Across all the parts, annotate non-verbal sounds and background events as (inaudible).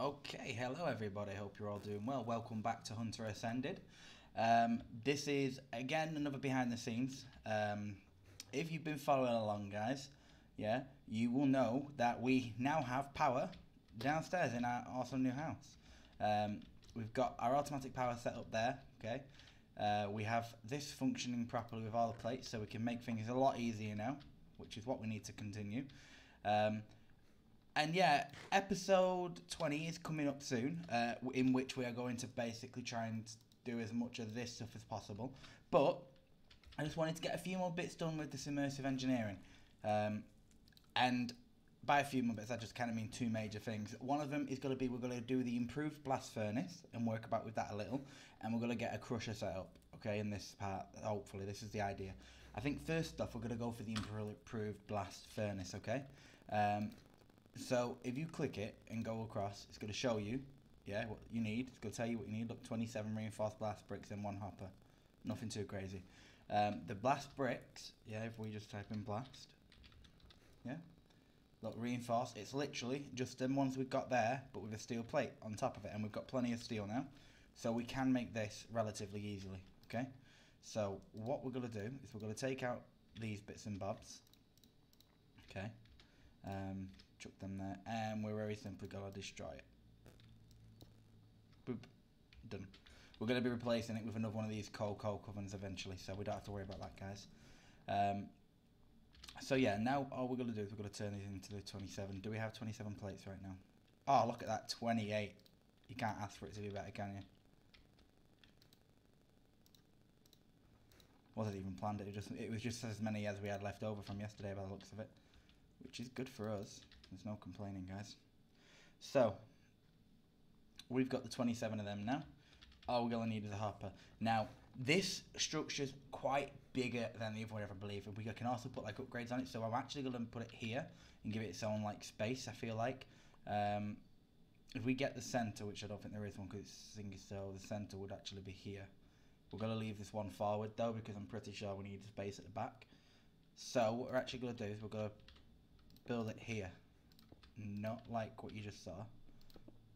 Okay, hello everybody. Hope you're all doing well. Welcome back to Hunter Ascended. Um, this is again another behind the scenes. Um, if you've been following along, guys, yeah, you will know that we now have power downstairs in our awesome new house. Um, we've got our automatic power set up there. Okay, uh, we have this functioning properly with all the plates, so we can make things a lot easier now, which is what we need to continue. Um, and yeah, episode 20 is coming up soon, uh, in which we are going to basically try and do as much of this stuff as possible. But I just wanted to get a few more bits done with this immersive engineering. Um, and by a few more bits, I just kind of mean two major things. One of them is going to be we're going to do the improved blast furnace and work about with that a little. And we're going to get a crusher set up, okay, in this part. Hopefully, this is the idea. I think first off, we're going to go for the improved blast furnace, okay? Um, so if you click it and go across, it's going to show you, yeah, what you need. It's going to tell you what you need. Look, 27 reinforced blast bricks in one hopper. Nothing too crazy. Um, the blast bricks, yeah, if we just type in blast, yeah, look, reinforced. It's literally just the ones we've got there, but with a steel plate on top of it. And we've got plenty of steel now. So we can make this relatively easily, okay? So what we're going to do is we're going to take out these bits and bobs, okay? Um, chuck them there, and we're very simply gonna destroy it. Boop. Done. We're gonna be replacing it with another one of these coal coke ovens eventually, so we don't have to worry about that, guys. Um, so yeah, now all we're gonna do is we're gonna turn these into the 27. Do we have 27 plates right now? Oh, look at that, 28. You can't ask for it to be better, can you? Wasn't even planned. It was just it was just as many as we had left over from yesterday by the looks of it, which is good for us. There's no complaining, guys. So, we've got the 27 of them now. All we're going to need is a hopper. Now, this structure's quite bigger than the other one, I believe. And We can also put like upgrades on it. So I'm actually going to put it here and give it its own like space, I feel like. Um, if we get the center, which I don't think there is one because it's single so the center would actually be here. We're going to leave this one forward though because I'm pretty sure we need space at the back. So what we're actually going to do is we're going to build it here not like what you just saw.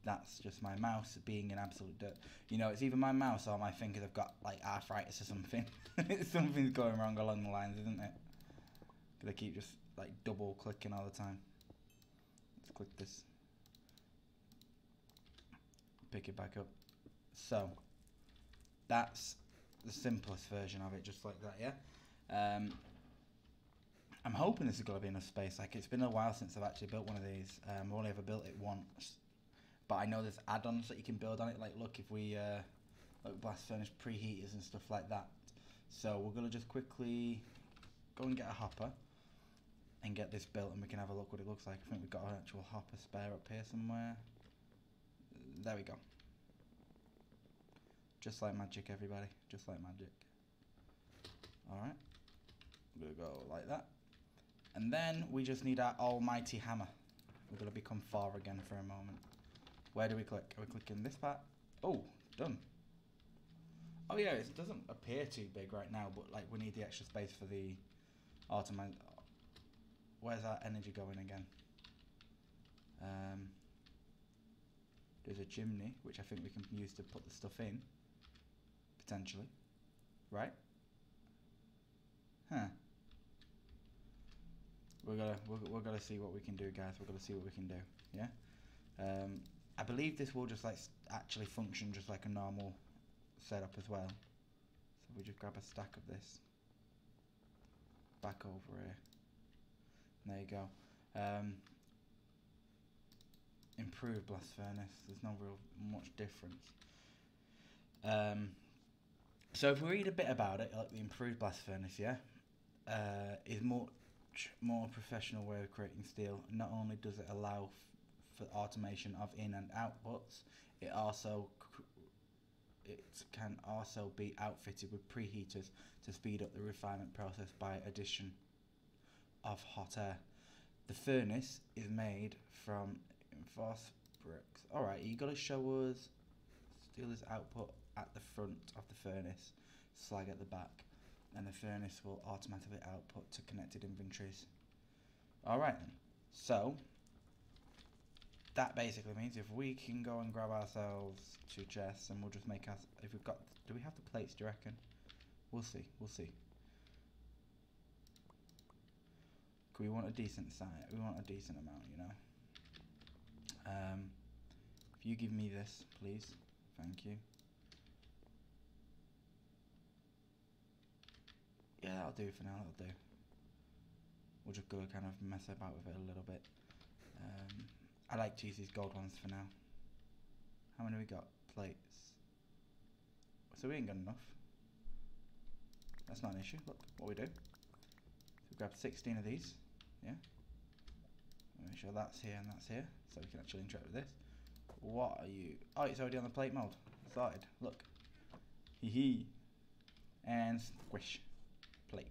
That's just my mouse being an absolute dirt. You know, it's either my mouse or my fingers have got like arthritis or something. (laughs) Something's going wrong along the lines, isn't it? Gonna keep just like double clicking all the time. Let's click this. Pick it back up. So, that's the simplest version of it, just like that, yeah? Um, I'm hoping this is going to be enough space. Like, it's been a while since I've actually built one of these. Um, I've only ever built it once. But I know there's add-ons that you can build on it. Like, look, if we, uh, blast furnace preheaters and stuff like that. So we're going to just quickly go and get a hopper and get this built and we can have a look what it looks like. I think we've got an actual hopper spare up here somewhere. There we go. Just like magic, everybody. Just like magic. Alright. To go like that. And then we just need our almighty hammer. We're going to become far again for a moment. Where do we click? Are we clicking this part? Oh, done. Oh yeah, it doesn't appear too big right now, but like we need the extra space for the automatic. Where's our energy going again? Um, there's a chimney, which I think we can use to put the stuff in, potentially. Right? Huh. We're gonna we're, we're gonna see what we can do, guys. We're gonna see what we can do. Yeah. Um, I believe this will just like actually function just like a normal setup as well. So we just grab a stack of this. Back over here. There you go. Um, improved blast furnace. There's no real much difference. Um, so if we read a bit about it, like the improved blast furnace, yeah, uh, is more more professional way of creating steel. Not only does it allow for automation of in and outputs, it also it can also be outfitted with preheaters to speed up the refinement process by addition of hot air. The furnace is made from reinforced bricks. Alright, you gotta show us steel is output at the front of the furnace, slag at the back and the furnace will automatically output to connected inventories. Alright then, so that basically means if we can go and grab ourselves two chests and we'll just make us if we've got do we have the plates do you reckon? We'll see we'll see. We want a decent size we want a decent amount you know? Um, if you give me this please. Thank you yeah that'll do for now that'll do We'll just gonna kind of mess about with it a little bit um, I like to use these gold ones for now. How many we got? Plates. So we ain't got enough. That's not an issue. Look what we do. So we grab 16 of these. Yeah. Make sure that's here and that's here. So we can actually interact with this. What are you? Oh, it's already on the plate mold. Started. Look. Hee hee. And squish. Plate.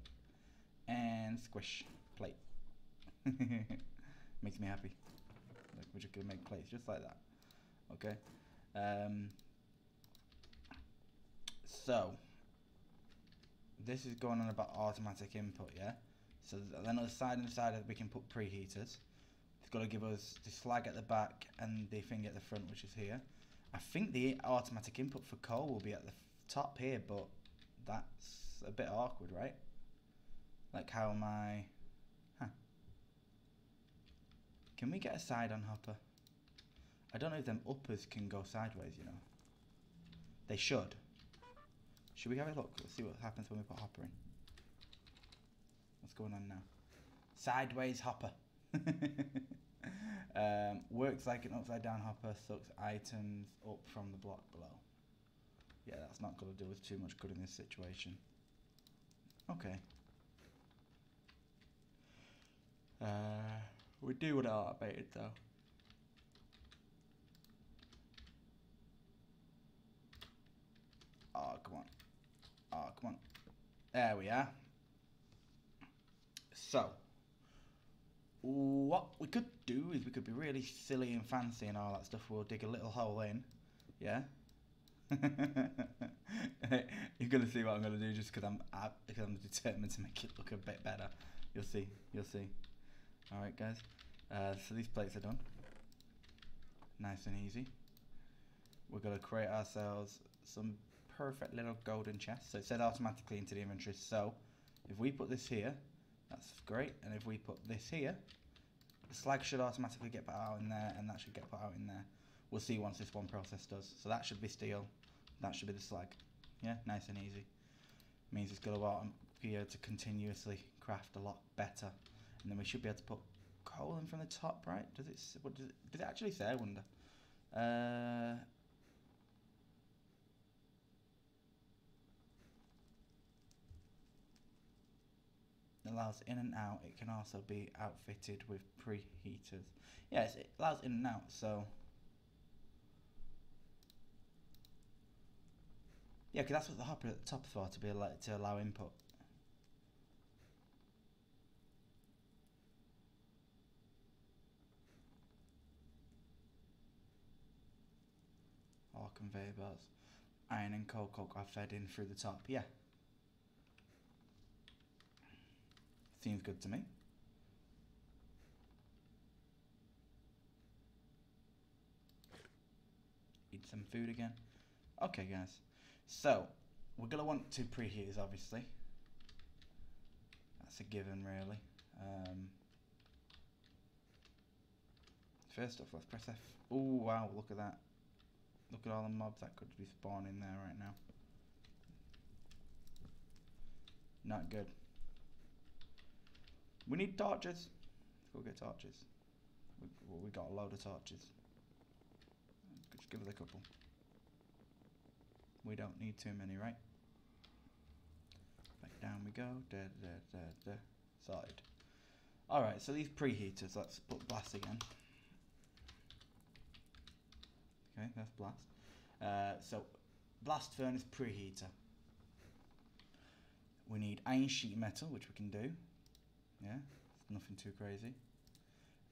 And squish. Plate. (laughs) Makes me happy. Like just gonna make plates just like that. Okay. Um, so this is going on about automatic input, yeah. So then on the side and side we can put preheaters. It's got to give us the slag at the back and the thing at the front, which is here. I think the automatic input for coal will be at the top here, but that's a bit awkward, right? Like how am I? Can we get a side on hopper? I don't know if them uppers can go sideways, you know. They should. Should we have a look? Let's see what happens when we put hopper in. What's going on now? Sideways hopper. (laughs) um, works like an upside down hopper, sucks items up from the block below. Yeah, that's not going to do us too much good in this situation. Okay. Uh, we do want it automated though. Oh, come on. Oh, come on. There we are. So, what we could do is we could be really silly and fancy and all that stuff. We'll dig a little hole in. Yeah? (laughs) You're going to see what I'm going to do just because I'm, uh, because I'm determined to make it look a bit better. You'll see. You'll see. Alright guys, uh, so these plates are done. Nice and easy. We're going to create ourselves some perfect little golden chests. So it said automatically into the inventory. So if we put this here, that's great. And if we put this here, the slag should automatically get put out in there and that should get put out in there. We'll see once this one process does. So that should be steel. That should be the slag. Yeah, nice and easy. Means it's going to be able to continuously craft a lot better and then we should be able to put coal in from the top, right? Does it? What does it? Did it actually say? I wonder. Uh, allows in and out. It can also be outfitted with preheaters. Yes, it allows in and out. So. Yeah, because that's what the hopper at the top for, to be like to allow input. Conveyor belts. Iron and coal coke are fed in through the top. Yeah. Seems good to me. Eat some food again. Okay, guys. So, we're going to want two preheaters, obviously. That's a given, really. Um, first off, let's press F. Oh, wow, look at that. Look at all the mobs that could be spawning there right now. Not good. We need torches. Let's go get torches. We, well, we got a load of torches. Just give us a couple. We don't need too many, right? Back down we go. Da, da, da, da. Sorted. Alright, so these preheaters, let's put blast again. Okay, that's blast. Uh, so, blast furnace preheater. We need iron sheet metal, which we can do. Yeah, nothing too crazy.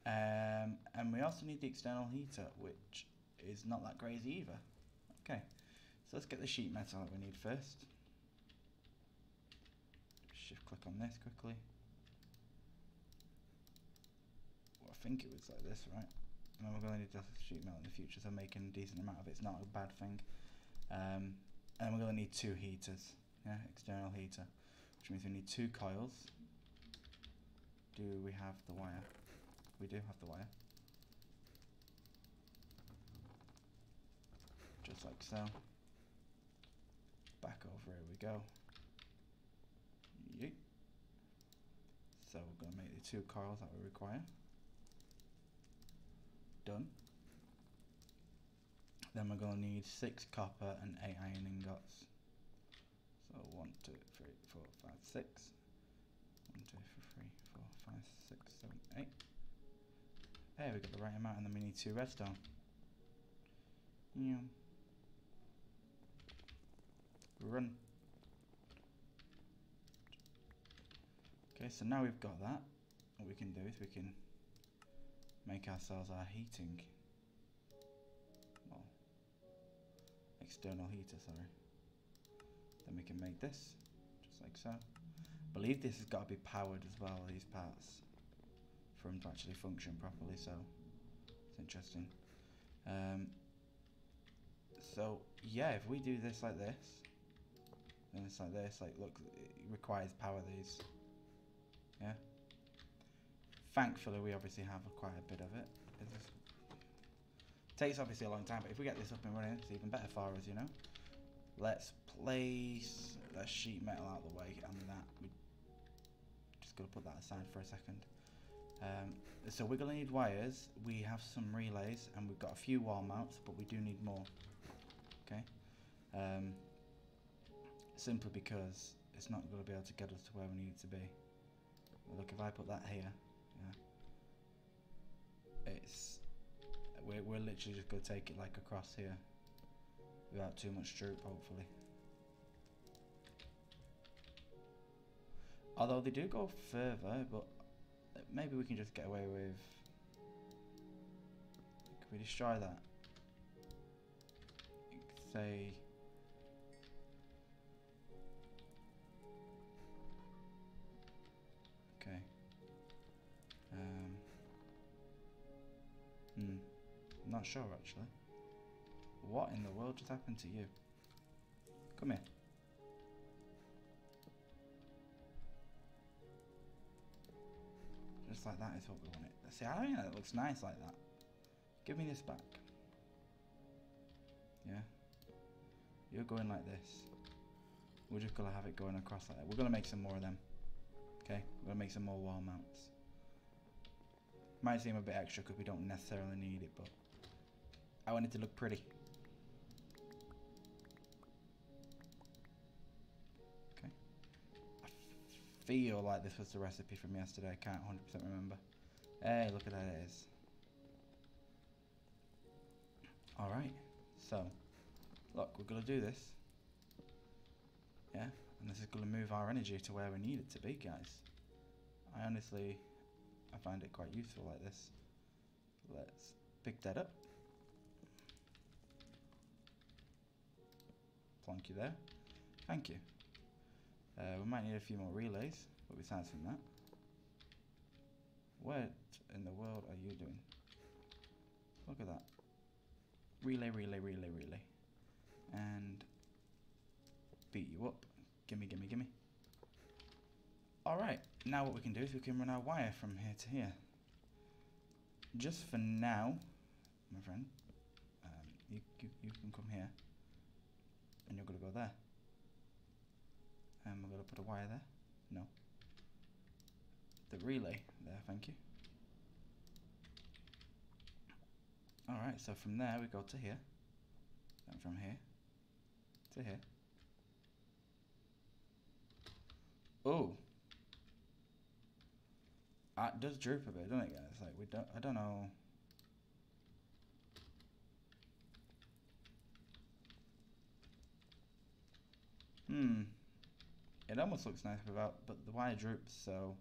Um, and we also need the external heater, which is not that crazy either. Okay, so let's get the sheet metal that we need first. Shift click on this quickly. Well, I think it was like this, right? And we're going to need to sheet metal in the future, so making a decent amount of it's not a bad thing. Um, and we're going to need two heaters, yeah, external heater, which means we need two coils. Do we have the wire? We do have the wire. Just like so. Back over, here we go. Yeet. So we're going to make the two coils that we require. Done. Then we're going to need six copper and eight iron ingots. So one, two, three, four, five, six. One, two, three, four, five, six, seven, eight. There we got the right amount, and then we need two redstone. Yeah. Run. Okay, so now we've got that, what we can do is we can make ourselves our heating. Well, external heater, sorry. Then we can make this, just like so. believe this has got to be powered as well, these parts, for them to actually function properly, so it's interesting. Um, so, yeah, if we do this like this, then it's like this, like, look, it requires power these. Yeah. Thankfully, we obviously have quite a bit of it. It takes obviously a long time, but if we get this up and running, it's even better for us, you know. Let's place the sheet metal out of the way, and that we just gotta put that aside for a second. Um, so we're gonna need wires. We have some relays, and we've got a few wall mounts, but we do need more. Okay. Um, simply because it's not going to be able to get us to where we need it to be. Look, if I put that here, it's we're we're literally just to take it like across here without too much droop, hopefully. Although they do go further, but maybe we can just get away with. Can we destroy that? Say. Hmm. Not sure actually. What in the world just happened to you? Come here. Just like that is what we want it. See, I don't think it looks nice like that. Give me this back. Yeah. You're going like this. We're just gonna have it going across like that. We're gonna make some more of them. Okay, we're gonna make some more wall mounts. Might seem a bit extra because we don't necessarily need it, but I want it to look pretty. Okay. I feel like this was the recipe from yesterday. I can't 100% remember. Hey, look at that it is. Alright, so, look, we're going to do this. Yeah, and this is going to move our energy to where we need it to be, guys. I honestly, I find it quite useful like this. Let's pick that up. Plonk you there. Thank you. Uh, we might need a few more relays, but besides from that, what in the world are you doing? Look at that. Relay, relay, relay, relay. And beat you up. Gimme, gimme, gimme. Alright, now what we can do is we can run our wire from here to here. Just for now, my friend, um, you, you, you can come here. And you're going to go there. And we're going to put a wire there. No. The relay there, thank you. Alright, so from there we go to here. And from here to here. Oh. It does droop a bit, doesn't it, guys? Like we don't. I don't know. Hmm. It almost looks nice without, but the wire droops. So,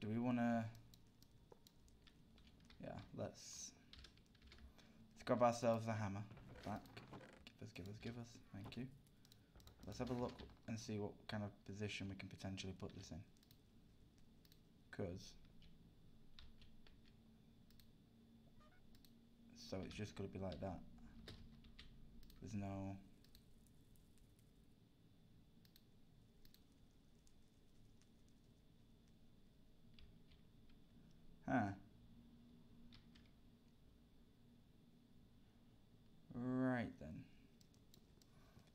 do we want to? Yeah, let's let's grab ourselves a hammer. Back. Give us, give us, give us. Thank you. Let's have a look and see what kind of position we can potentially put this in. Because So it's just going to be like that. There's no... Huh. Right then.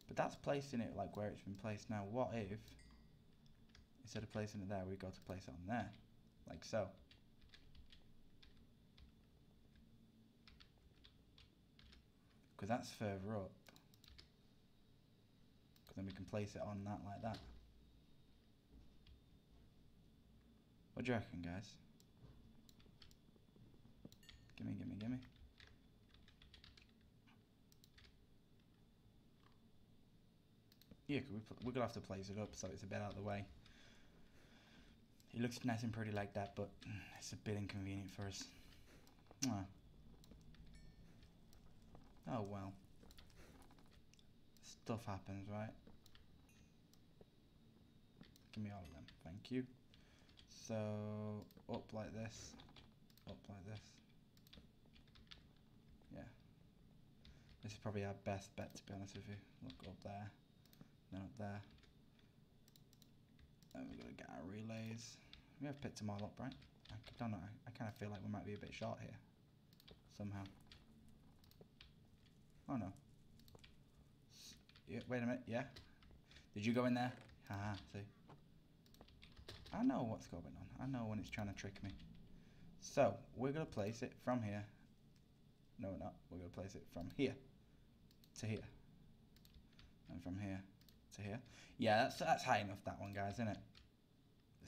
But that's placing it like where it's been placed now. What if, instead of placing it there, we go to place it on there? Like so. Because that's further up. Because then we can place it on that like that. What do you reckon, guys? Gimme, gimme, gimme. Yeah, we we're gonna have to place it up so it's a bit out of the way. It looks nice and pretty like that, but mm, it's a bit inconvenient for us. Oh well. Stuff happens, right? Give me all of them, thank you. So, up like this, up like this. Yeah. This is probably our best bet, to be honest with you. Look up there, then up there. Then we're gonna get our relays. We have picked them all up, right? I don't know. I, kind of feel like we might be a bit short here. Somehow. Oh no. S- Yeah, wait a minute. Yeah. Did you go in there? Haha. See. I know what's going on. I know when it's trying to trick me. So we're gonna place it from here. No, we're not. We're gonna place it from here to here, and from here to here. Yeah, that's that's high enough. That one, guys, isn't it?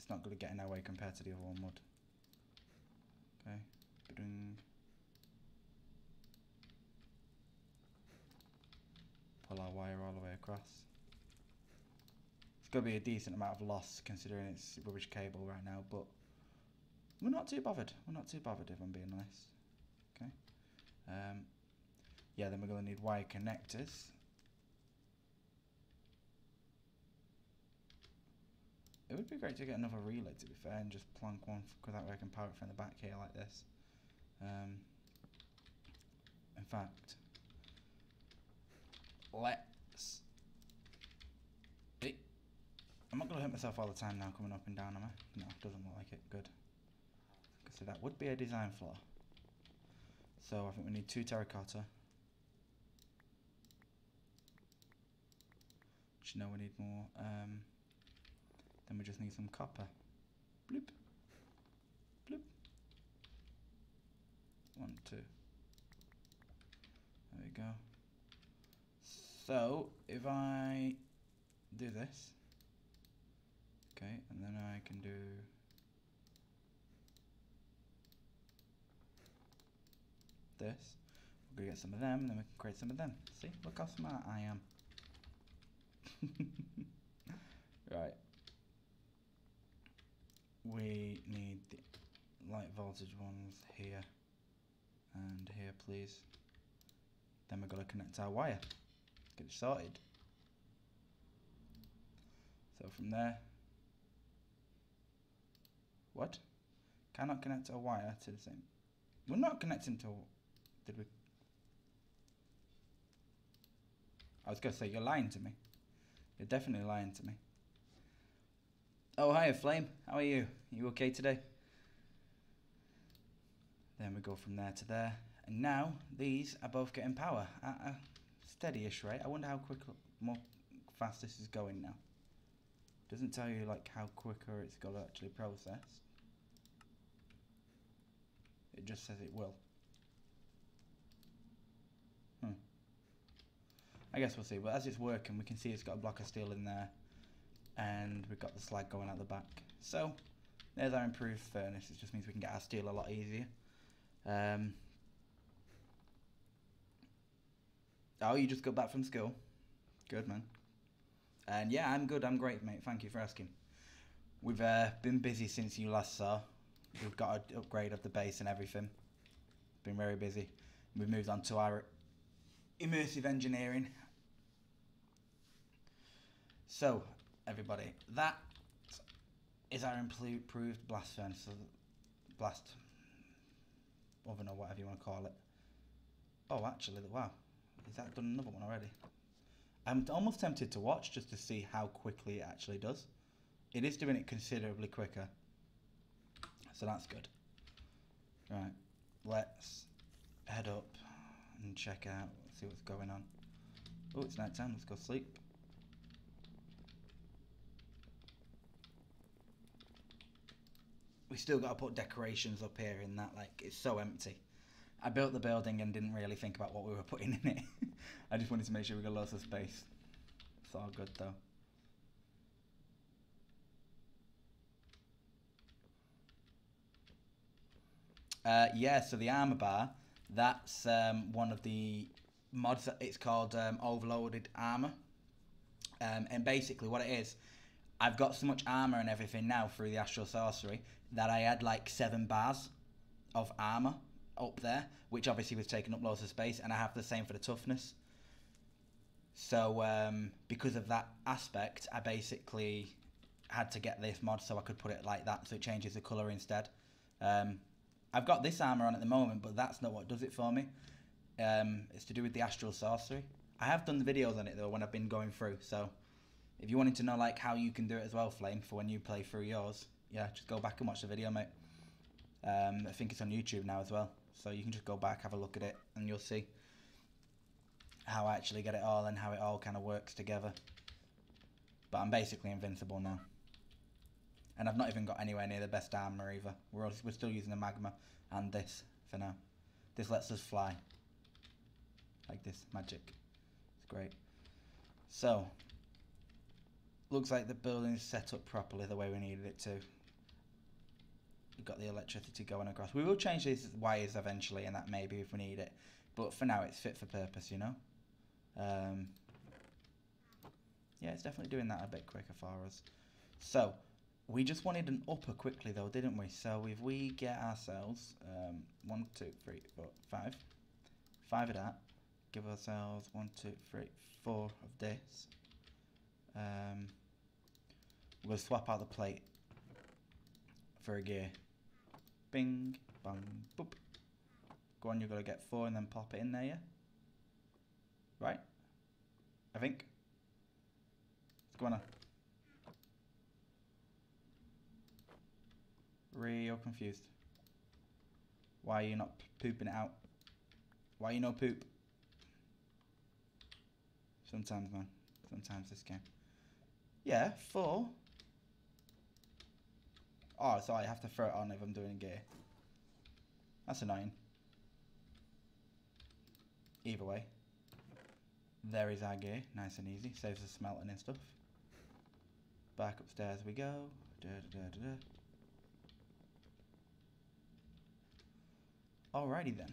It's not gonna get in our way compared to the other one would. Okay. Pull our wire all the way across. It's gonna be a decent amount of loss considering it's rubbish cable right now, but we're not too bothered. We're not too bothered if I'm being honest. Okay. Um, yeah, then we're gonna need wire connectors. It would be great to get another relay to be fair and just plonk one because that way I can power it from the back here like this. Um, in fact, let's. I'm not gonna hurt myself all the time now coming up and down, am I? No, doesn't look like it. Good. So that would be a design flaw. So I think we need two terracotta. You know we need more. Um, then we just need some copper. Bloop. Bloop. One, two. There we go. So if I do this, okay, and then I can do this. We're gonna get some of them, then we can create some of them. See, look how smart I am. (laughs) right. We need the light voltage ones here and here, please. Then we're gonna connect our wire. Get it sorted. So from there. What? Cannot connect a wire to the same. We're not connecting to. Did we? I was gonna say you're lying to me. You're definitely lying to me. Oh hi, Flame. How are you? you okay today? Then we go from there to there, and now these are both getting power at a steady-ish rate. I wonder how quick, more fast this is going now. Doesn't tell you like how quicker it's got to actually process. It just says it will. Hmm. I guess we'll see. But as it's working, we can see it's got a block of steel in there, and we've got the slag going out the back. So there's our improved furnace. It just means we can get our steel a lot easier. Um, oh, you just got back from school. Good man. And yeah, I'm good. I'm great, mate. Thank you for asking. We've uh, been busy since you last saw. We've got an upgrade of the base and everything. Been very busy. We've moved on to our immersive engineering. So, everybody, that is our improved blast furnace, blast oven or whatever you want to call it. Oh, actually, wow. Is that done another one already? I'm almost tempted to watch just to see how quickly it actually does. It is doing it considerably quicker. So that's good. Right, let's head up and check out, see what's going on. Oh, it's night time, let's go sleep. We still got to put decorations up here in that, like, it's so empty. I built the building and didn't really think about what we were putting (laughs) in it. I just wanted to make sure we got lots of space. It's all good though. Uh, yeah, so the armor bar, that's um, one of the mods. It's called um, Overloaded Armor. Um, and basically, what it is, I've got so much armor and everything now through the Astral Sorcery that I had like seven bars of armor up there, which obviously was taking up loads of space, and I have the same for the toughness. So um, because of that aspect, I basically had to get this mod so I could put it like that, so it changes the colour instead. Um, I've got this armour on at the moment, but that's not what does it for me. Um, it's to do with the Astral Sorcery. I have done the videos on it though when I've been going through, so if you wanted to know like how you can do it as well, Flame, for when you play through yours, yeah, just go back and watch the video, mate. Um, I think it's on YouTube now as well. So you can just go back, have a look at it, and you'll see how I actually get it all and how it all kind of works together. But I'm basically invincible now. And I've not even got anywhere near the best armor either. We're, we're still using the magma and this for now. This lets us fly. Like this, magic. It's great. So, looks like the building is set up properly the way we needed it to. We've got the electricity going across. We will change these wires eventually and that maybe if we need it. But for now it's fit for purpose, you know? Um, yeah, it's definitely doing that a bit quicker for us. So, we just wanted an upper quickly though, didn't we? So if we get ourselves um, one, two, three, four, five, five of that, give ourselves one, two, three, four of this. Um, we'll swap out the plate for a gear. Bing, bang, boop. Go on, you've got to get four and then pop it in there, yeah? Right? I think. What's going on? Real confused. Why are you not pooping it out? Why you no poop? Sometimes, man. Sometimes this game. Yeah, four. Oh, so I have to throw it on if I'm doing gear. That's annoying. Either way. There is our gear. Nice and easy. Saves us smelting and stuff. Back upstairs we go. Da, da, da, Alrighty then.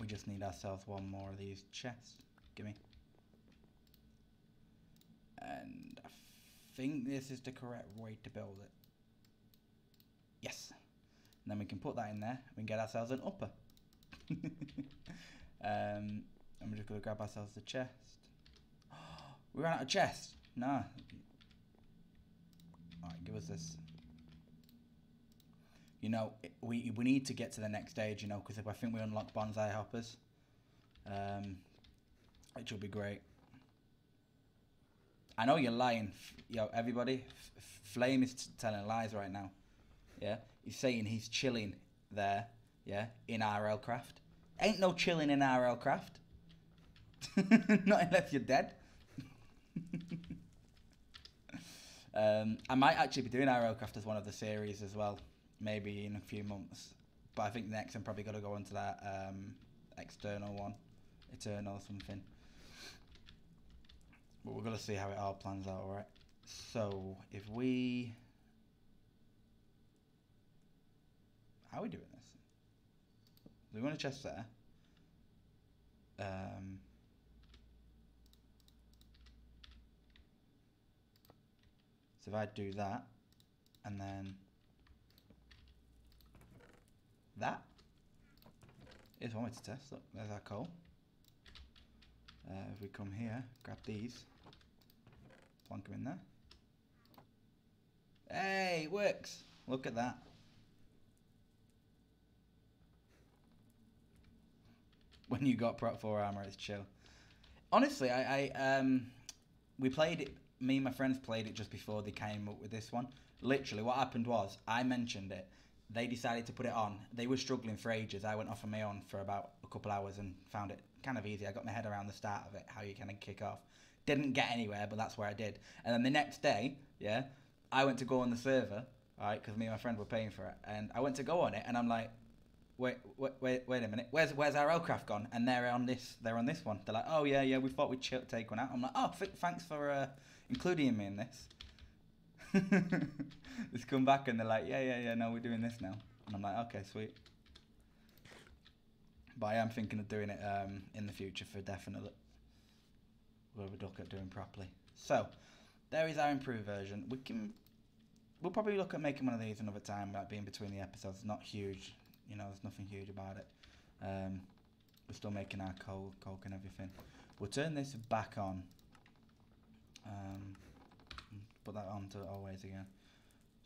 We just need ourselves one more of these chests. Gimme. And I think this is the correct way to build it. Yes. And then we can put that in there. We can get ourselves an upper. (laughs) um, and we're just going to grab ourselves the chest. we ran out of chest. Nah. Alright, give us this. You know, we we need to get to the next stage, you know, because if I think we unlock bonsai hoppers, um, which will be great. I know you're lying, yo, everybody. F Flame is telling lies right now. Yeah, he's saying he's chilling there. Yeah, in RLCraft. Ain't no chilling in RLCraft. (laughs) Not unless you're dead. (laughs) um, I might actually be doing RLCraft as one of the series as well, maybe in a few months. But I think next I'm probably gonna go into that um, external one, eternal or something. But we're gonna see how it all plans out. All right. So if we How are we doing this? We want a chest there. Um, so if I do that, and then that is one way to test. Look, there's our coal. Uh, if we come here, grab these, plonk them in there. Hey, it works. Look at that. When you got Prop 4 armor, it's chill. Honestly, I, I um, we played it. Me and my friends played it just before they came up with this one. Literally, what happened was I mentioned it. They decided to put it on. They were struggling for ages. I went off on my own for about a couple hours and found it kind of easy. I got my head around the start of it, how you kind of kick off. Didn't get anywhere, but that's where I did. And then the next day, yeah, I went to go on the server, all right, because me and my friend were paying for it, and I went to go on it, and I'm like, wait, wait, wait, a minute, where's where's RLCraft gone? And they're on this, they're on this one. They're like, oh yeah, yeah, we thought we'd take one out. I'm like, oh, th- thanks for uh, including me in this. (laughs) Just come back and they're like, yeah, yeah, yeah, no, we're doing this now. And I'm like, okay, sweet. But I am thinking of doing it um, in the future for definite. We'll have a look at doing properly. So, there is our improved version. We can, we'll probably look at making one of these another time, like being between the episodes. Not huge, you know. There's nothing huge about it. Um, we're still making our coal, coke and everything. We'll turn this back on. Um, put that on to always again,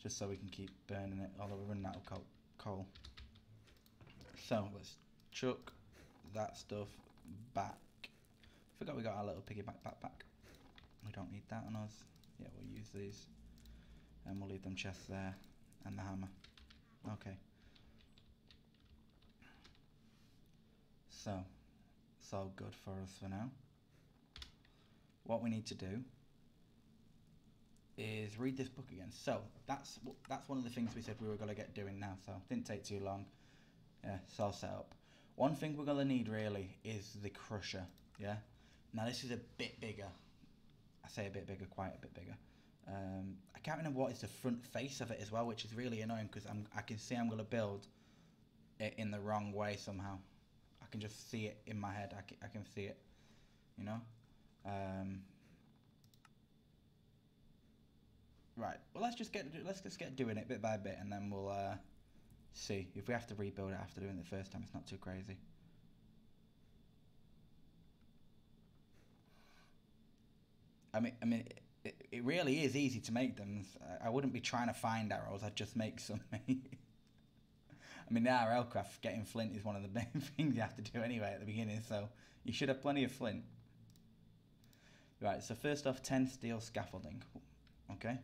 just so we can keep burning it. Although we're running out of coal. So let's chuck that stuff back. Forgot we got our little piggyback backpack. We don't need that on us. Yeah, we'll use these. And we'll leave them chests there. And the hammer. Okay. So, it's all good for us for now. What we need to do is read this book again. So that's that's one of the things we said we were going to get doing now. So didn't take too long. Yeah, it's all set up. One thing we're going to need really is the crusher. Yeah. Now this is a bit bigger. I say a bit bigger, quite a bit bigger. Um, I can't remember what is the front face of it as well, which is really annoying because I'm I can see I'm going to build it in the wrong way somehow. Can just see it in my head. I can, I can see it, you know. Um, right. Well, let's just get let's just get doing it bit by bit, and then we'll uh, see if we have to rebuild it after doing it the first time. It's not too crazy. I mean, I mean, it, it really is easy to make them. I wouldn't be trying to find arrows. I'd just make some. (laughs) I mean, RLCraft getting flint is one of the (laughs) main things you have to do anyway at the beginning. So you should have plenty of flint. Right. So first off, ten steel scaffolding. Okay.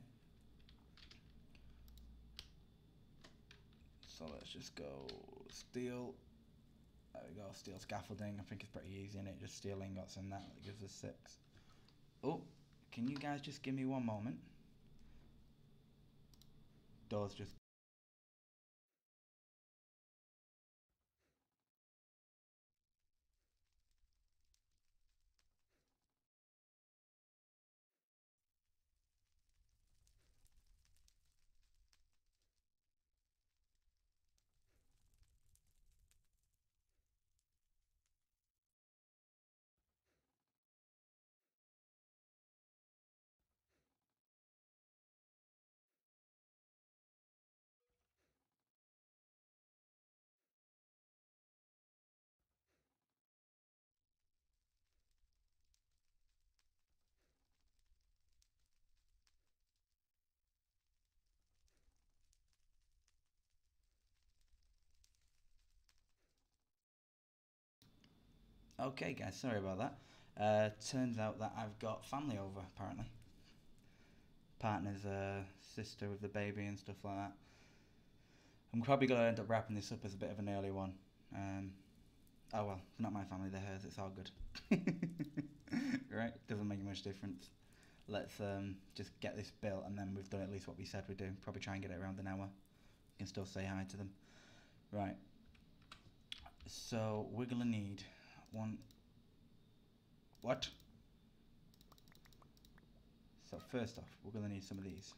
So let's just go steel. There we go, steel scaffolding. I think it's pretty easy in it. Just steel ingots and that. That gives us six. Oh, can you guys just give me one moment? Doors just. Okay, guys, sorry about that. Uh, turns out that I've got family over, apparently. Partner's uh, sister with the baby and stuff like that. I'm probably going to end up wrapping this up as a bit of an early one. Um, oh well, not my family, they're hers, it's all good. (laughs) right? Doesn't make much difference. Let's um, just get this built and then we've done at least what we said we'd do. Probably try and get it around an hour. You can still say hi to them. Right. So we're going to need one what? So first off we're going to need some of these.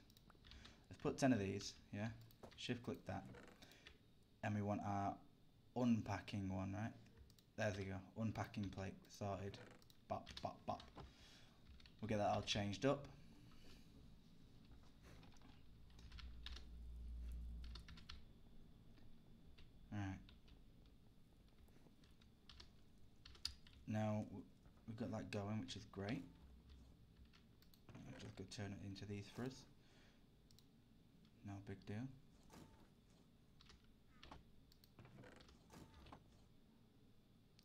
Let's put 10 of these yeah? Shift click that. And we want our unpacking one right? There we go unpacking plate sorted bop bop bop. We'll get that all changed up. Alright. Now we've got that going, which is great. I'm just going to turn it into these for us. No big deal.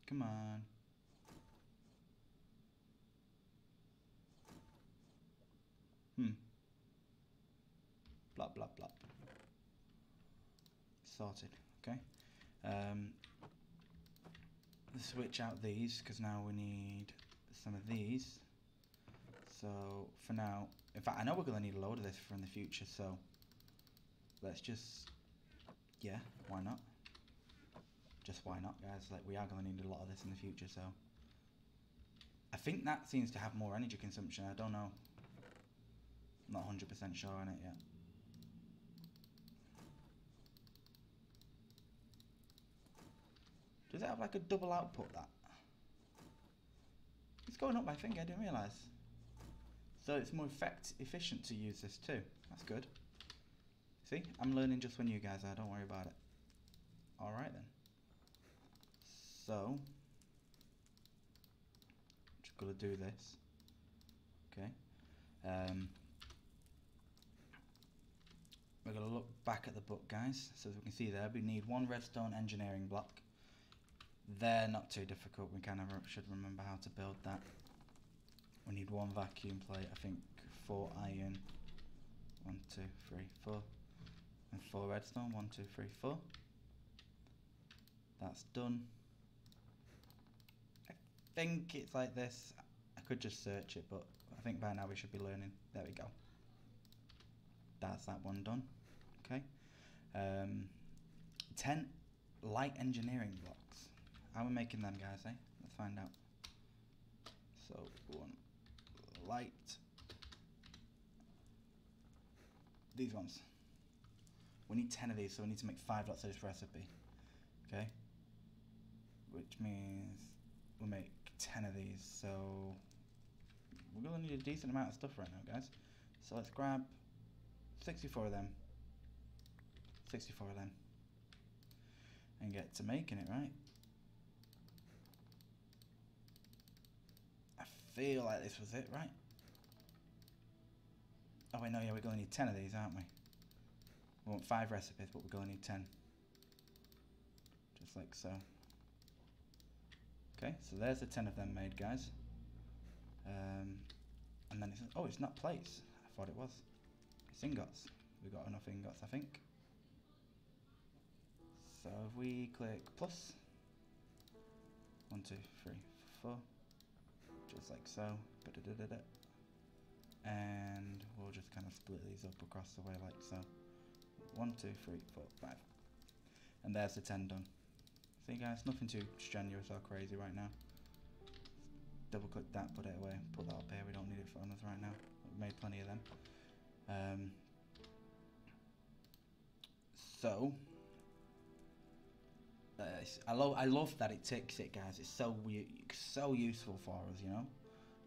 Come on. Hmm. Blah, blah, blah. Sorted. Okay. Um, switch out these because now we need some of these. So for now, in fact, I know we're going to need a load of this for in the future. So let's just, yeah, why not? Just why not, guys? Like we are going to need a lot of this in the future. So I think that seems to have more energy consumption. I don't know. Not 100% sure on it yet. Does it have like a double output that? It's going up my finger, I didn't realise. So it's more effect efficient to use this too. That's good. See, I'm learning just when you guys are, don't worry about it. Alright then. So, just gotta do this. Okay. Um, we're gonna look back at the book, guys. So as we can see there, we need one redstone engineering block. They're not too difficult. We kind of should remember how to build that. We need one vacuum plate, I think four iron. One, two, three, four. And four redstone. One, two, three, four. That's done. I think it's like this. I could just search it, but I think by now we should be learning. There we go. That's that one done. Okay. Um, 10 light engineering blocks. How are making them, guys, eh? Let's find out. So, one light. These ones. We need 10 of these, so we need to make 5 lots of this recipe. Okay? Which means we'll make 10 of these, so we're going to need a decent amount of stuff right now, guys. So let's grab 64 of them. 64 of them. And get to making it, right? Feel like this was it, right? Oh wait, no, yeah, we're going to need 10 of these, aren't we? We want 5 recipes, but we're going to need 10. Just like so. Okay, so there's the 10 of them made, guys. Um, and then it's, oh, it's not plates. I thought it was. It's ingots. We've got enough ingots, I think. So if we click plus, one, two, three, four, just like so. And we'll just kind of split these up across the way like so. One, two, three, four, five. And there's the 10 done. See guys, nothing too strenuous or crazy right now. Double click that, put it away, put that up here, we don't need it for us right now. We've made plenty of them. Um, so, uh, I love I love that it ticks it, guys. It's so so useful for us, you know.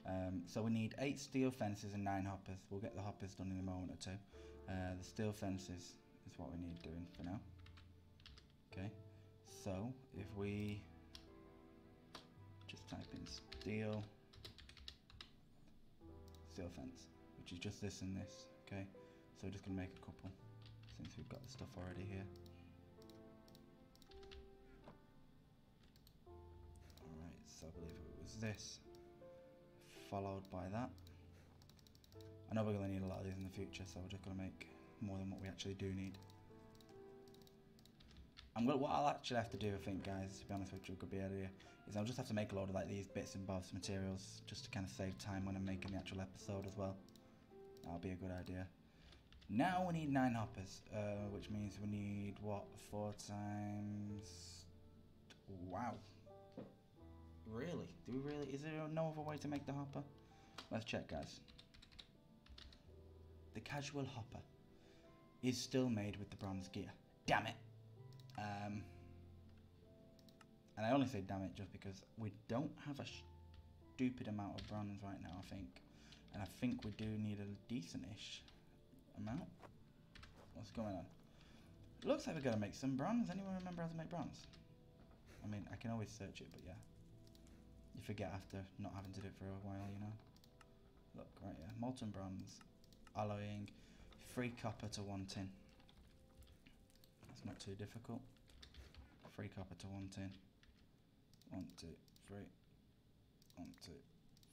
Um, so we need eight steel fences and nine hoppers. We'll get the hoppers done in a moment or two. Uh, the steel fences is what we need doing for now. Okay. So if we just type in steel steel fence, which is just this and this. Okay. So we're just gonna make a couple since we've got the stuff already here. I believe it was this, followed by that. I know we're going to need a lot of these in the future, so we're just going to make more than what we actually do need. I'm gonna, what I'll actually have to do, I think, guys, to be honest with you, could be idea, is I'll just have to make a load of like these bits and bobs materials, just to kind of save time when I'm making the actual episode as well. That'll be a good idea. Now we need nine hoppers, uh, which means we need what four times. Wow, Really? Do we really? Is there no other way to make the hopper? Let's check, guys. The casual hopper is still made with the bronze gear. Damn it. Um, and I only say damn it just because we don't have a stupid amount of bronze right now, I think. And I think we do need a decent-ish amount. What's going on? Looks like we're going to make some bronze. Anyone remember how to make bronze? I mean, I can always search it, but yeah. You forget after not having to do it for a while, you know. Look, right here. Molten bronze. Alloying. Free copper to one tin. That's not too difficult. Free copper to one tin. One, two, three. One, two,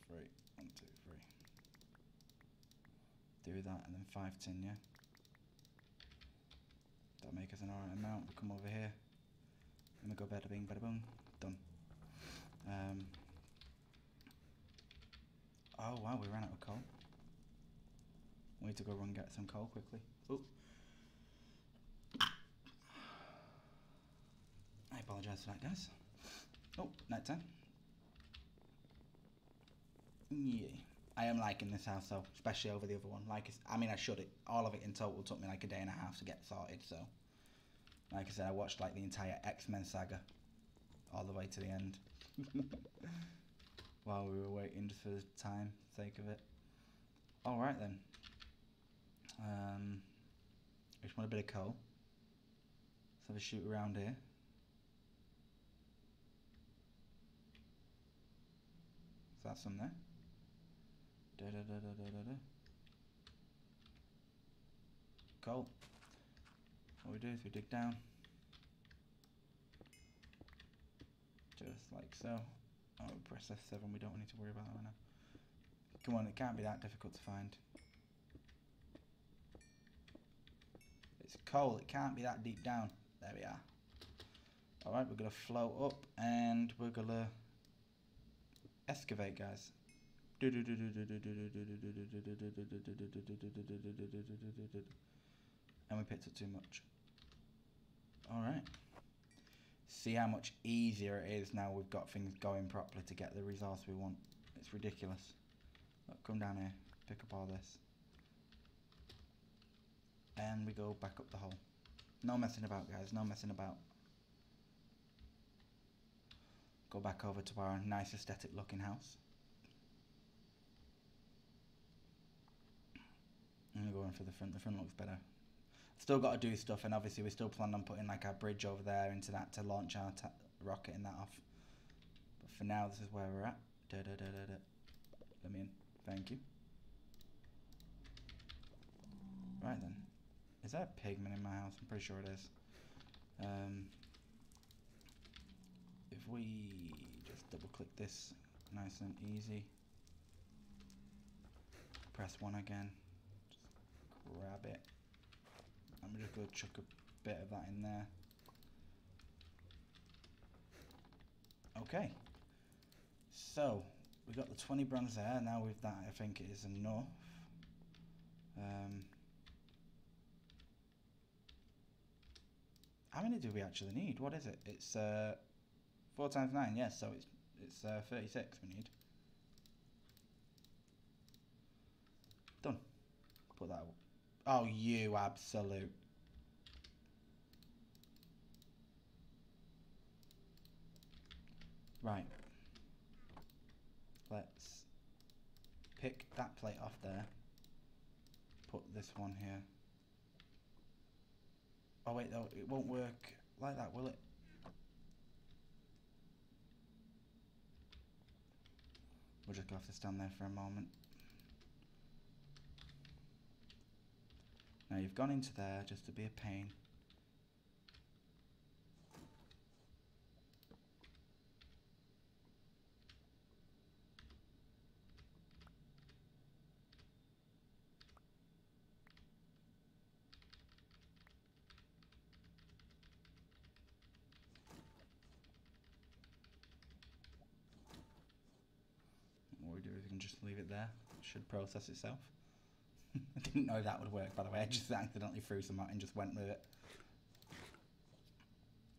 three. One, two, three. Do that and then five tin, yeah? That'll make us an alright amount. We'll come over here. And we go bada bing, bada boom. Done. Um, oh wow, we ran out of coal. We need to go run and get some coal quickly. Oh. I apologise for that, guys. Oh, night time. Yeah. I am liking this house though, especially over the other one. Like, I mean, I should. It all of it in total took me like a day and a half to get sorted. So, like I said, I watched like the entire X Men saga, all the way to the end, (laughs) while we were waiting for the time sake of it. All right then. Um, I just want a bit of coal. Let's have a shoot around here. Is that some there? Da da da da da da da. Coal. What we do is we dig down. Just like so. Oh, press F7, we don't need to worry about that right now. Come on, it can't be that difficult to find. It's coal, it can't be that deep down. There we are. Alright, we're going to float up and we're going to excavate, guys. And we picked up too much. Alright. See how much easier it is now we've got things going properly to get the results we want. It's ridiculous. Look, come down here, pick up all this. And we go back up the hole. No messing about, guys, no messing about. Go back over to our nice aesthetic looking house. I'm going for the front. The front looks better. Still got to do stuff, and obviously we still plan on putting like our bridge over there into that to launch our rocket and that off. But for now, this is where we're at. Da, da, da, da, da. Let me in. Thank you. Right then. Is that a pigman in my house? I'm pretty sure it is. Um, if we just double click this nice and easy. Press 1 again Just grab it. I'm just going to chuck a bit of that in there. Okay. So, we got the 20 bronze there. Now with that, I think it is enough. Um, how many do we actually need? What is it? It's uh, 4 times 9, yes, so it's, it's uh, 36 we need. Done. Put that Oh, you absolute. Right. Let's pick that plate off there. Put this one here. Oh wait, though, it won't work like that, will it? We'll just have to stand there for a moment. Now you've gone into there just to be a pain. What we do is we can just leave it there. It should process itself. (laughs) I didn't know that would work, by the way. I just accidentally threw some out and just went with it.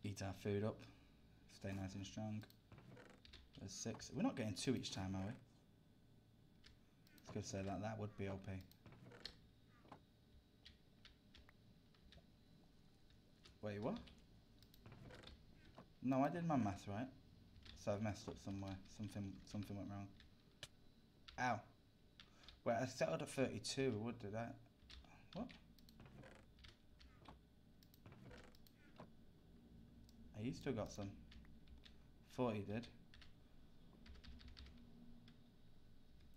Eat our food up. Stay nice and strong. There's six. We're not getting two each time, are we? Good to say that. That would be OP. Wait, what? No, I did my math right. So I've messed up somewhere. Something, something went wrong. Ow. Wait, I settled at 32. What did that? What? Oh, you still got some. 40 did.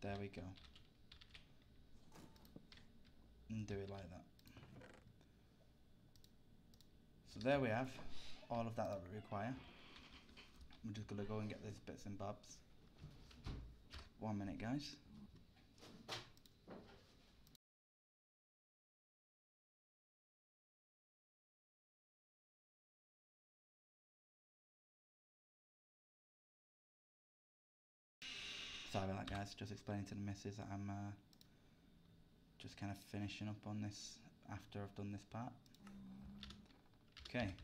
There we go. And do it like that. So there we have all of that that we require. I'm just gonna go and get these bits and bobs. One minute, guys. Sorry about that, guys. Just explaining to the missus that I'm uh, just kind of finishing up on this after I've done this part. Okay,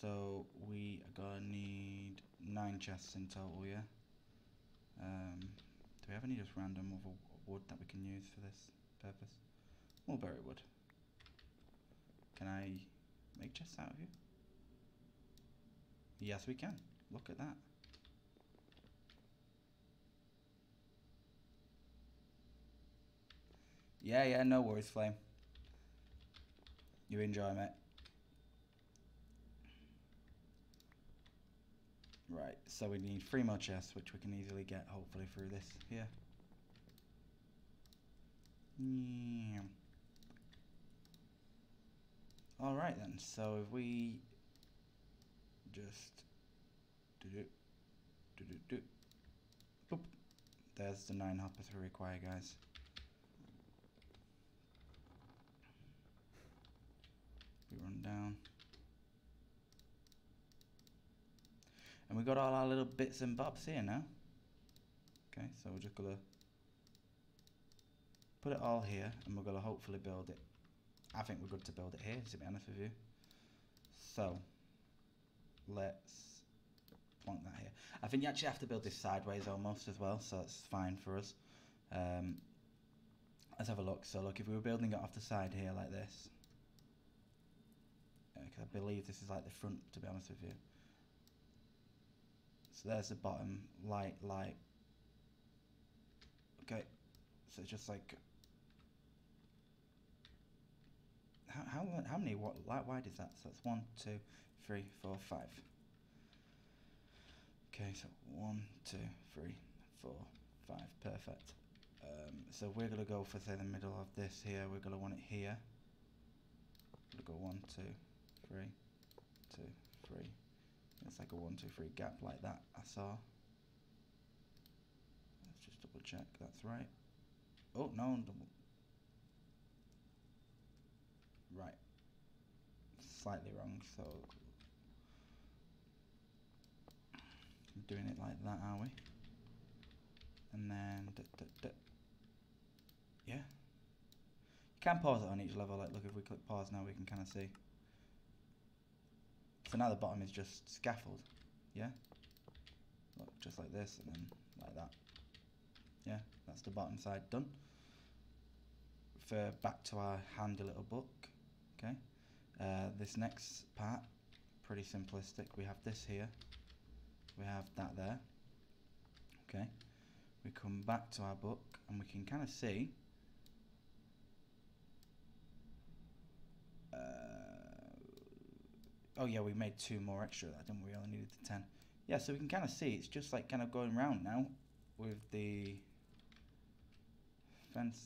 so we are gonna need nine chests in total, yeah. Um, do we have any just random other wood that we can use for this purpose? Mulberry wood. Can I make chests out of you? Yes, we can. Look at that. Yeah, yeah, no worries, Flame. You enjoy, mate. Right, so we need three more chests, which we can easily get, hopefully, through this here. Yeah. Alright then, so if we just do do do do do boop. There's the nine hoppers we require, guys. We run down. And we got all our little bits and bobs here now. Okay, so we're just gonna put it all here and we're gonna hopefully build it. I think we're good to build it here, to be honest with you. So let's plonk that here. I think you actually have to build this sideways almost as well, so that's fine for us. Um, let's have a look. So look, if we were building it off the side here like this, because I believe this is like the front, to be honest with you. So there's the bottom, light, light. Okay, so just like how how how many what light wide is that? So that's one, two, three, four, five. Okay, so one, two, three, four, five, perfect. Um, so we're gonna go for say the middle of this here. We're gonna want it here. We're gonna go one, two, three, two, three. It's like a one, two, three gap like that. I saw. Let's just double check. That's right. Oh no, double. Right. Slightly wrong. So doing it like that, are we? And then d d d yeah. You can pause it on each level. Like, look, if we click pause now, we can kind of see. So now the bottom is just scaffold, yeah? Look, just like this and then like that. Yeah, that's the bottom side done. For back to our handy little book, okay? Uh, this next part, pretty simplistic. We have this here, we have that there, okay? We come back to our book and we can kind of see oh yeah, we made two more extra that, didn't we? We only needed the ten. Yeah, so we can kind of see it's just like kind of going round now with the fence.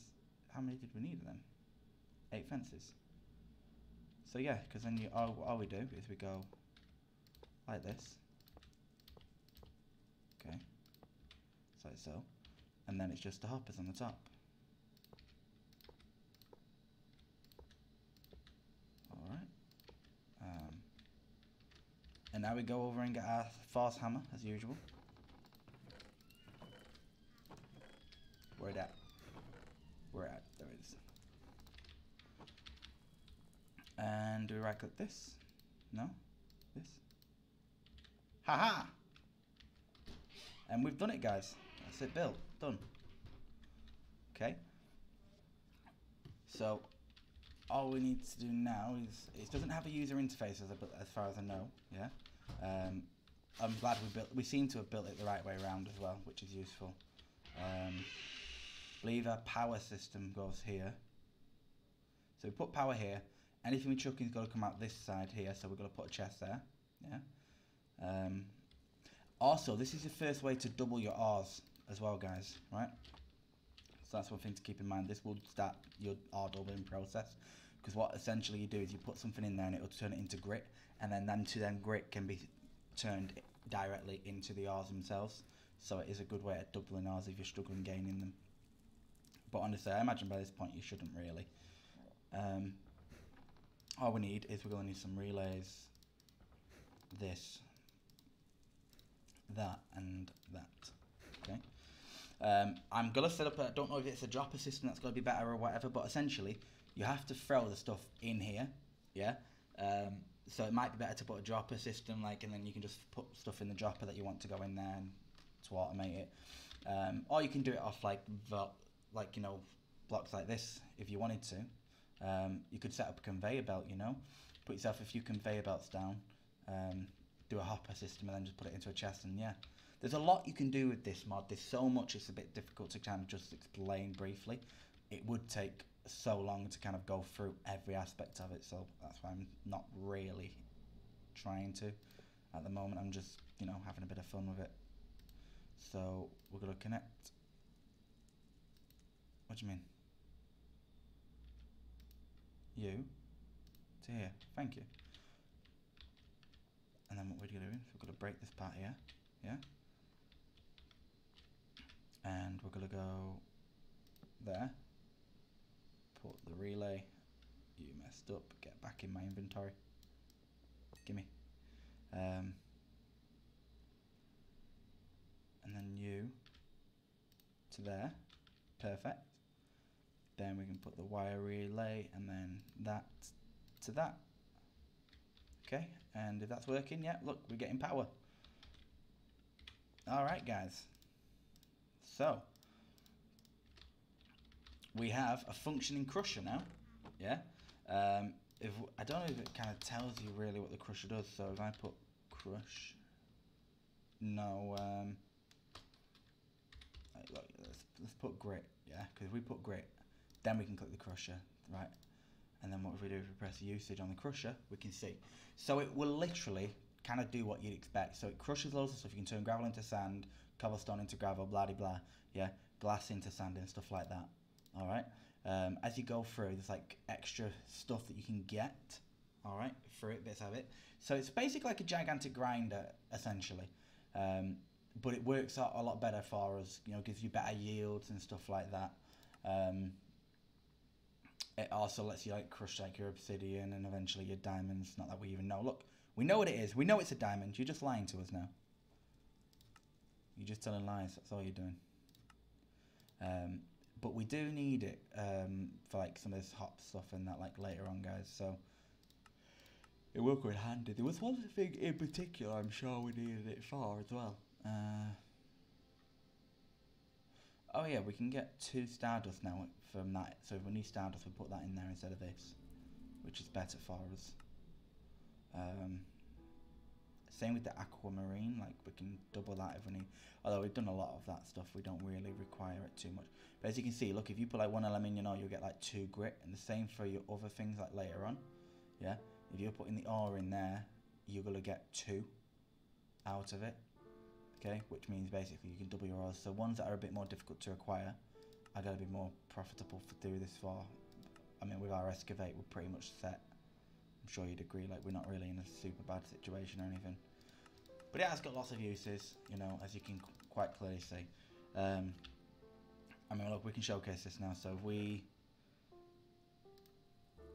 How many did we need of them? Eight fences. So yeah, because then you all, all we do is we go like this. Okay, so like so, and then it's just the hoppers on the top. All right. Um, and now we go over and get our force hammer as usual. Where it at? Where at? There it is. And do we right click this? No? This? Haha! And we've done it guys. That's it built. Done. Okay. So all we need to do now is it doesn't have a user interface as, as far as I know. Yeah. Um, I'm glad we built. We seem to have built it the right way around as well, which is useful. Um, believe our power system goes here. So we put power here. Anything we chuck in's got to come out this side here. So we're going to put a chest there. Yeah. Um, also, this is the first way to double your R's as well, guys. Right. So that's one thing to keep in mind. This will start your R doubling process because what essentially you do is you put something in there and it will turn it into grit, and then then to then grit can be turned directly into the R's themselves. So it is a good way of doubling R's if you're struggling gaining them. But honestly, I imagine by this point you shouldn't really. Um, all we need is we're going to need some relays, this, that, and that. Um, I'm gonna set up. I don't know if it's a dropper system that's gonna be better or whatever, but essentially you have to throw the stuff in here. Yeah. Um, so it might be better to put a dropper system, like, and then you can just put stuff in the dropper that you want to go in there and to automate it. Um, or you can do it off like like you know blocks like this if you wanted to. Um, you could set up a conveyor belt, you know, put yourself a few conveyor belts down, um, do a hopper system, and then just put it into a chest. And yeah, there's a lot you can do with this mod. There's so much it's a bit difficult to kind of just explain briefly. It would take so long to kind of go through every aspect of it, so that's why I'm not really trying to at the moment. I'm just you know having a bit of fun with it. So we're gonna connect. What do you mean? You to here. Thank you. And then what we're gonna do is we're gonna break this part here. Yeah. And we're gonna go there. Put the relay. You messed up. Get back in my inventory. Gimme. Um, and then you to there. Perfect. Then we can put the wire relay and then that to that. Okay, and if that's working, yeah, look, we're getting power. Alright guys, so we have a functioning crusher now, yeah? Um, if I don't know if it kind of tells you really what the crusher does, so if I put crush, no, um, look, let's, let's put grit, yeah, because if we put grit, then we can click the crusher, right? And then what if we do if we press usage on the crusher, we can see. So it will literally kind of do what you'd expect. So it crushes loads of stuff. You can turn gravel into sand, cobblestone into gravel, blah blah blah. Yeah, glass into sand and stuff like that. All right. Um, as you go through, there's like extra stuff that you can get. All right, through it, bits of it. So it's basically like a gigantic grinder, essentially. Um, but it works out a lot better for us. You know, gives you better yields and stuff like that. Um, it also lets you like crush like your obsidian and eventually your diamonds. Not that we even know. Look, we know what it is. We know it's a diamond. You're just lying to us now. You're just telling lies. That's all you're doing. Um, but we do need it um, for like some of this hop stuff and that like later on, guys. So it will come in handy. There was one thing in particular I'm sure we needed it for as well. Uh, oh yeah, we can get two Stardust now from that. So if we need Stardust, we put that in there instead of this, which is better for us. Um, same with the aquamarine, like we can double that if we need. Although we've done a lot of that stuff, we don't really require it too much. But as you can see, look, if you put like one aluminium ore, you'll get like two grit, and the same for your other things like later on. Yeah, if you're putting the ore in there, you're gonna get two out of it. Okay, which means basically you can double your ores. So ones that are a bit more difficult to acquire are gonna be more profitable for do this for. I mean, with our excavate, we're pretty much set. I'm sure you'd agree. Like we're not really in a super bad situation or anything. But it has got lots of uses, you know, as you can quite clearly see. Um, I mean, look, we can showcase this now. So if we,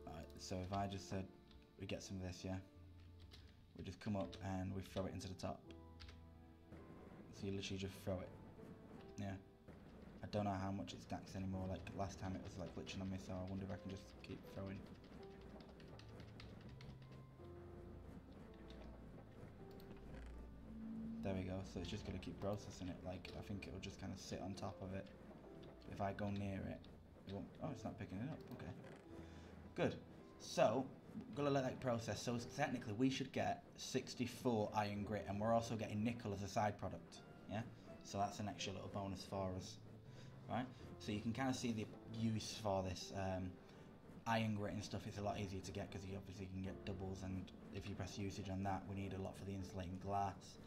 right, so if I just said we get some of this, yeah, we just come up and we throw it into the top. So you literally just throw it, yeah. I don't know how much it stacks anymore. Like last time it was like glitching on me, so I wonder if I can just keep throwing. There we go. So it's just going to keep processing it. Like I think it'll just kind of sit on top of it. If I go near it, it won't. Oh, it's not picking it up. Okay. Good. So gonna let that process. So technically, we should get 64 iron grit, and we're also getting nickel as a side product. Yeah. So that's an extra little bonus for us, right? So you can kind of see the use for this. Um, iron grit and stuff It's a lot easier to get because you obviously can get doubles, and if you press usage on that, we need a lot for the insulating glass.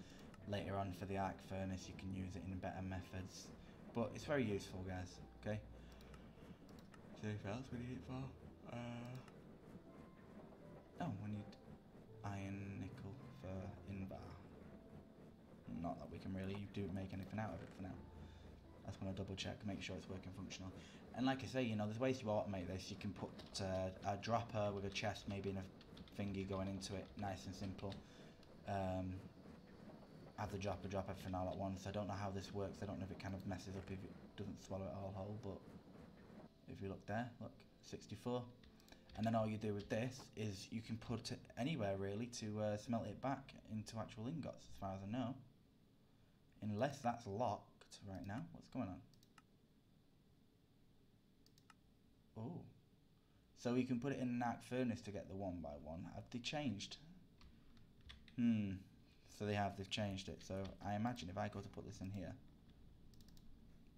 Later on for the arc furnace, you can use it in better methods. But it's very useful, guys. Okay. So anything else we need it for? Uh, oh, we need iron nickel for Invar. not that we can really do make anything out of it for now. I just want to double check, make sure it's working functional. And like I say, you know, there's ways to automate this. You can put uh, a dropper with a chest, maybe in a thingy going into it, nice and simple. Um, have the dropper drop everything all at once. I don't know how this works. I don't know if it kind of messes up if it doesn't swallow it all whole, but if you look there, look, 64. And then all you do with this is you can put it anywhere really to uh, smelt it back into actual ingots, as far as I know. Unless that's locked right now. What's going on? Oh. So you can put it in an arc furnace to get the one by one. Have they changed? Hmm. So they have, they've changed it. So I imagine if I go to put this in here.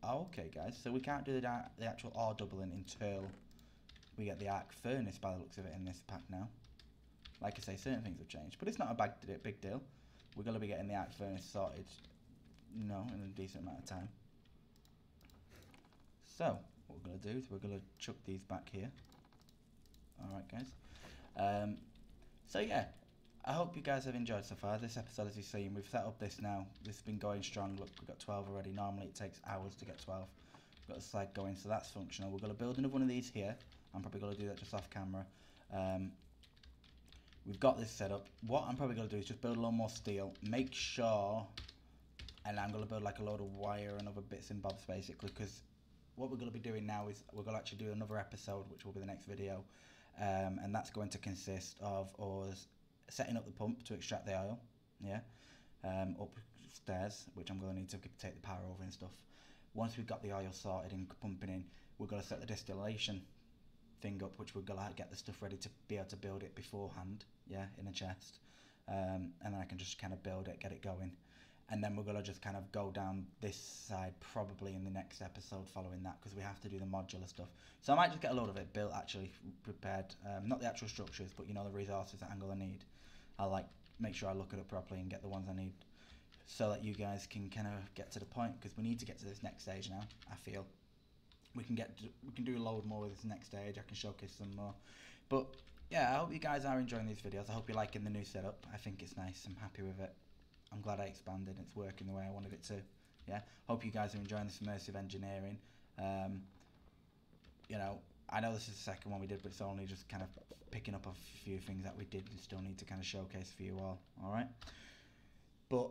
Oh, okay, guys. So we can't do the, the actual R doubling until we get the arc furnace by the looks of it in this pack now. Like I say, certain things have changed, but it's not a big, big deal. We're going to be getting the arc furnace sorted, you know, in a decent amount of time. So, what we're going to do is we're going to chuck these back here. Alright, guys. Um, so, yeah, I hope you guys have enjoyed so far. This episode, as you've seen, we've set up this now. This has been going strong. Look, we've got 12 already. Normally, it takes hours to get 12. We've got a slide going, so that's functional. We're going to build another one of these here. I'm probably going to do that just off camera. Um, we've got this set up. What I'm probably going to do is just build a little more steel. Make sure, and I'm going to build like a load of wire and other bits and bobs basically, because what we're going to be doing now is we're going to actually do another episode, which will be the next video, um, and that's going to consist of us setting up the pump to extract the oil, yeah, um, upstairs, which I'm going to need to take the power over and stuff. Once we've got the oil sorted and pumping in, we're going to set the distillation thing up, which we're gonna get the stuff ready to be able to build it beforehand, yeah, in a chest, um, and then I can just kind of build it, get it going, and then we're gonna just kind of go down this side probably in the next episode following that because we have to do the modular stuff. So I might just get a load of it built actually prepared, um, not the actual structures, but you know the resources that I'm gonna need. I'll like make sure I look it up properly and get the ones I need so that you guys can kind of get to the point because we need to get to this next stage now. I feel we can get we can do a load more with this next stage. I can showcase some more. But yeah, I hope you guys are enjoying these videos. I hope you're liking the new setup. I think it's nice. I'm happy with it. I'm glad I expanded. It's working the way I wanted it to. Yeah. Hope you guys are enjoying this immersive engineering. Um, you know, I know this is the second one we did, but it's only just kind of picking up a few things that we did and still need to kind of showcase for you all. All right. But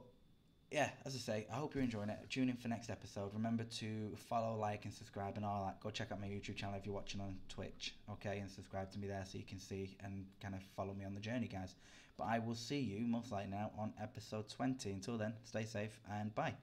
yeah, as I say, I hope you're enjoying it. Tune in for next episode. Remember to follow, like, and subscribe and all that. Go check out my YouTube channel if you're watching on Twitch, okay? And subscribe to me there so you can see and kind of follow me on the journey, guys. But I will see you most likely now on episode 20. Until then, stay safe and bye.